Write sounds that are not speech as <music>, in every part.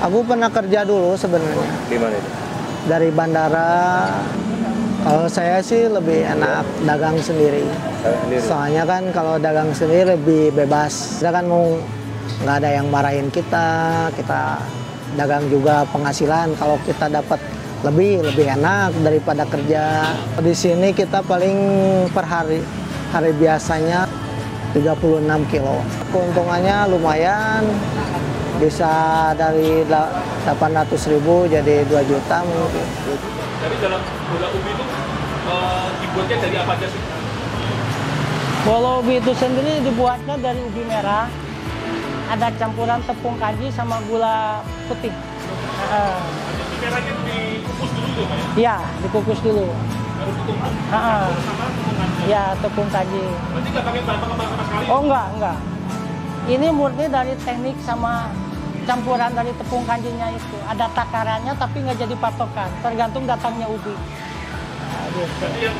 Aku pernah kerja dulu sebenarnya Di mana itu? dari bandara. Kalau saya sih lebih enak dagang sendiri. Soalnya kan kalau dagang sendiri lebih bebas. Kita kan mau nggak ada yang marahin kita, kita dagang juga penghasilan. Kalau kita dapat lebih lebih enak daripada kerja. Di sini kita paling per hari hari biasanya 36 kilo. Keuntungannya lumayan bisa dari 800 ribu jadi 2 juta mungkin. Jadi dalam bola ubi itu eh, dibuatnya dari apa aja sih? Bolo ubi itu sendiri dibuatnya dari ubi merah, ada campuran tepung kanji sama gula putih. Heeh. Ubi merahnya itu dikukus dulu tuh, Pak ya? Iya, dikukus dulu. Tepung kanji. Ya, tepung kanji. Berarti nggak pakai bahan pengembang sama sekali? Oh enggak, enggak. Ini murni dari teknik sama campuran dari tepung kanjinya itu. Ada takarannya tapi nggak jadi patokan, tergantung datangnya ubi. Nah, gitu. Berarti yang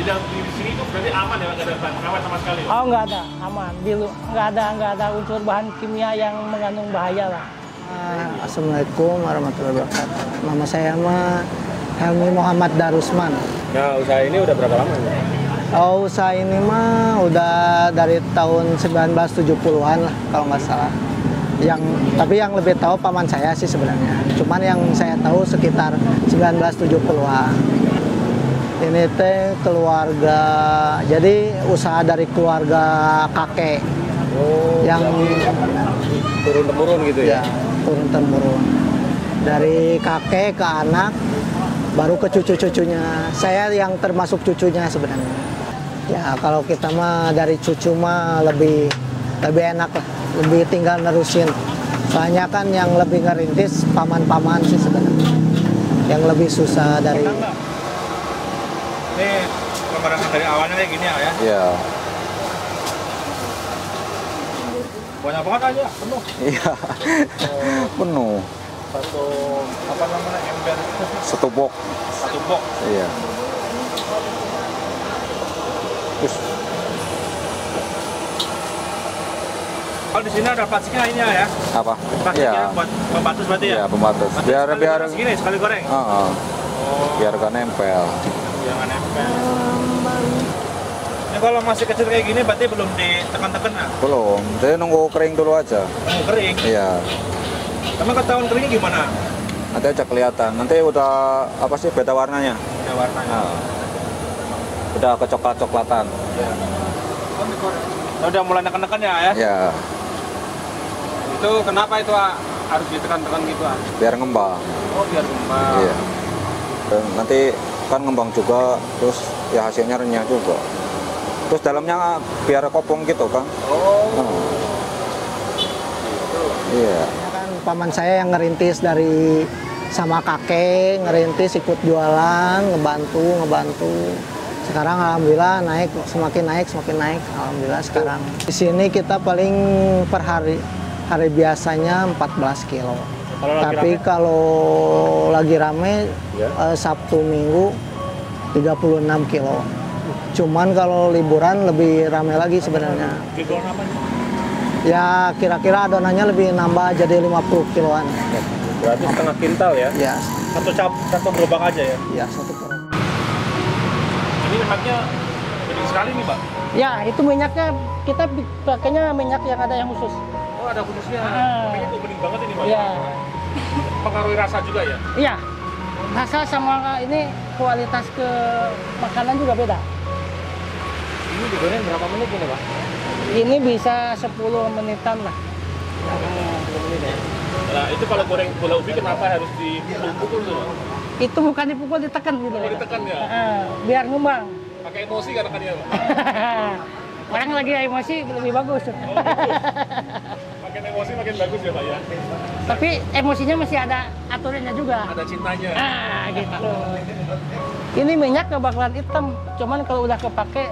tidak di sini itu berarti aman ya, nggak ada bahan pengawet sama sekali. Pak? Oh enggak ada, aman. Dulu enggak ada enggak ada unsur bahan kimia yang mengandung bahaya lah. Ah, Assalamualaikum warahmatullahi wabarakatuh. Nama saya mah Helmi Muhammad Darusman. Nah, usaha ini udah berapa lama? ya? Oh, usaha ini mah udah dari tahun 1970-an lah kalau nggak salah. Yang tapi yang lebih tahu paman saya sih sebenarnya. Cuman yang saya tahu sekitar 1970-an. Ini teh keluarga. Jadi usaha dari keluarga kakek Oh, yang turun temurun gitu ya? ya turun temurun. Dari kakek ke anak baru ke cucu-cucunya. Saya yang termasuk cucunya sebenarnya. Ya kalau kita mah dari cucu mah lebih lebih enak lah, lebih tinggal nerusin. Soalnya kan yang lebih ngerintis paman-paman sih sebenarnya. Yang lebih susah dari Ini pembarangan dari awalnya kayak gini ya, ya. Iya. Banyak banget aja, penuh. Iya. Penuh. Satu apa namanya ember Satu box. satu box. Iya. Terus Kalau di sini ada plastiknya ini ya, apa? plastiknya Iya. buat pembatas berarti ya. Iya, pembatas. Biar sekali biar segini sekali goreng. Heeh. Oh, biar gak nempel. jangan nempel. Ini kalau masih kecil kayak gini berarti belum ditekan-tekan nah. Belum. Jadi nunggu kering dulu aja. Mau kering. Iya. Emang ketahuan keringnya gimana? Nanti aja kelihatan. Nanti udah apa sih beda warnanya? Ada warnanya. Nah, udah kecoklat-coklatan. Nah, udah mulai neken-neken ya ya. Ya, Itu kenapa itu ah, harus ditekan-tekan gitu ah? biar ngembang. Oh biar kembang. Iya. Dan nanti kan ngembang juga, terus ya hasilnya renyah juga. Terus dalamnya biar kopong gitu kan. Oh. Hmm. Iya. kan paman saya yang ngerintis dari sama kakek ngerintis ikut jualan ngebantu ngebantu sekarang alhamdulillah naik semakin naik semakin naik alhamdulillah sekarang di sini kita paling per hari hari biasanya 14 kilo Kalau lagi tapi rame? kalau lagi rame Ya. eh, Sabtu Minggu 36 kilo cuman kalau liburan lebih rame lagi sebenarnya ya kira-kira adonannya lebih nambah jadi 50 kiloan Berarti setengah kintal ya? ya Satu cap, satu gerobak aja ya. ya satu kurang Ini minyaknya gede sekali nih, Mbak. Ya, itu minyaknya kita pakainya minyak yang ada yang khusus. Oh, ada khususnya. Ah. Minyaknya bening banget ini, Mbak. Iya. Pengaruhi rasa juga ya. Iya. Rasa sama ini kualitas ke makanan juga beda. Ini digoreng berapa menit ini pak? Ini bisa 10 menitan lah. Nah, itu kalau goreng bola ubi kenapa harus dipukul tuh? Itu bukan dipukul ditekan gitu. Oh, ditekan ya? Heeh, biar ngembang. Pakai emosi kan kan ya, Mbak? <laughs> Orang lagi emosi lebih bagus. Makin emosi <laughs> makin bagus ya, Pak ya. Tapi emosinya masih ada aturannya juga. Ada cintanya. Ah, gitu. Ini minyak nggak bakalan hitam, cuman kalau udah kepake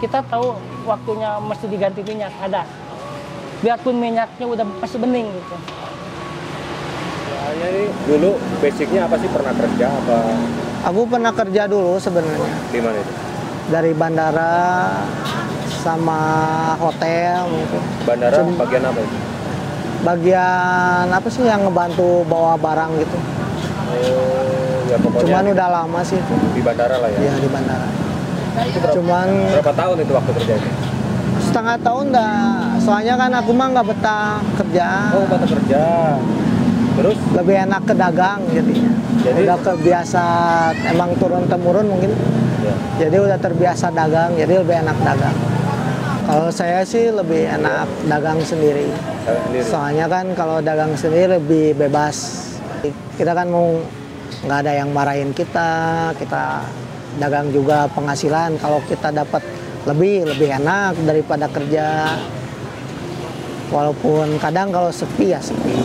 kita tahu waktunya mesti diganti minyak ada. Biarpun minyaknya udah masih bening gitu. Soalnya ini dulu basicnya apa sih pernah kerja apa Aku pernah kerja dulu sebenarnya di mana itu? dari bandara sama hotel mungkin. Bandara Cum- bagian apa itu? Bagian apa sih yang ngebantu bawa barang gitu. Oh, ya pokoknya Cuman udah lama sih itu. di bandara lah ya. Ya di bandara. Itu berapa, Cuman berapa tahun itu waktu kerja itu? setengah tahun dah. Soalnya kan aku mah nggak betah kerja. Oh, mata kerja. Terus Lebih enak ke dagang jadinya. Jadi- udah kebiasa emang turun temurun mungkin. ya, Jadi udah terbiasa dagang, jadi lebih enak dagang. Kalau saya sih lebih enak dagang sendiri. Soalnya kan kalau dagang sendiri lebih bebas. Kita kan mau nggak ada yang marahin kita, kita dagang juga penghasilan. Kalau kita dapat lebih lebih enak daripada kerja. Walaupun kadang kalau sepi ya sepi.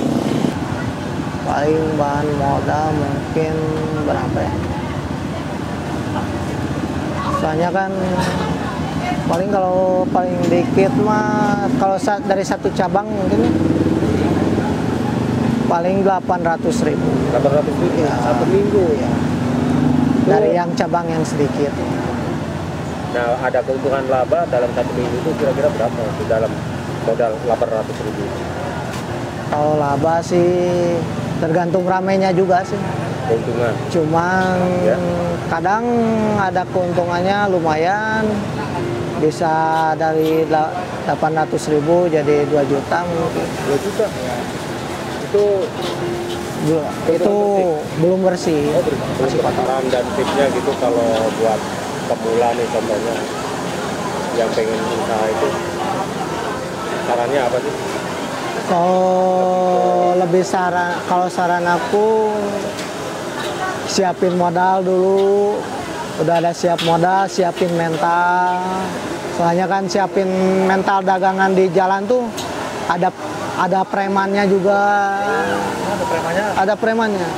Paling bahan modal mungkin berapa ya? Soalnya kan paling kalau paling dikit mah kalau dari satu cabang mungkin paling 800 ribu 800 ribu Ya. satu minggu. ya. dari yang cabang yang sedikit Nah, ada keuntungan laba dalam satu minggu itu kira-kira berapa di dalam modal 800 ribu? kalau laba sih tergantung ramenya juga sih Keuntungan. cuman Ya. kadang ada keuntungannya lumayan bisa dari la- 800 ribu jadi 2 juta mungkin 2 juta. Itu Belum- itu belum bersih oh, ber- masih saran dan tipsnya gitu kalau buat pemula nih contohnya yang pengen usaha itu sarannya apa sih? Kalau lebih saran, kalau saran aku siapin modal dulu. Udah ada siap modal, siapin mental. Soalnya kan siapin mental dagangan di jalan tuh ada ada premannya juga. Ada premannya. Ada premannya.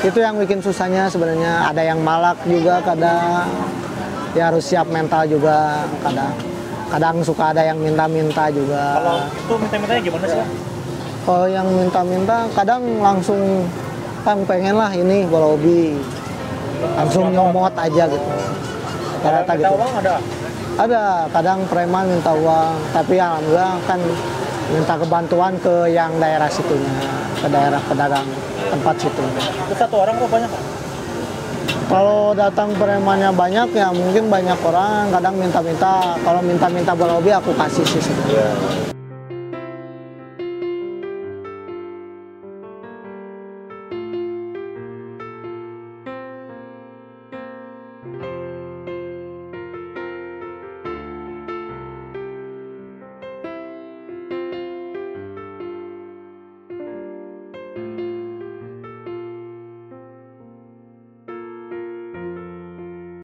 Itu yang bikin susahnya sebenarnya. Ada yang malak juga kadang. Ya harus siap mental juga kadang. Kadang suka ada yang minta-minta juga. Kalau itu minta-mintanya gimana sih? Kalau yang minta-minta kadang langsung kan pengen lah ini bolobi langsung nyomot aja gitu. Kalau Rata minta gitu. uang ada. Ada kadang preman minta uang, tapi alhamdulillah kan minta kebantuan ke yang daerah situnya, ke daerah pedagang tempat situ. Itu satu orang kok banyak? Kalau datang premannya banyak ya mungkin banyak orang kadang minta-minta. Kalau minta-minta bolobi aku kasih sih sebenarnya. Ya.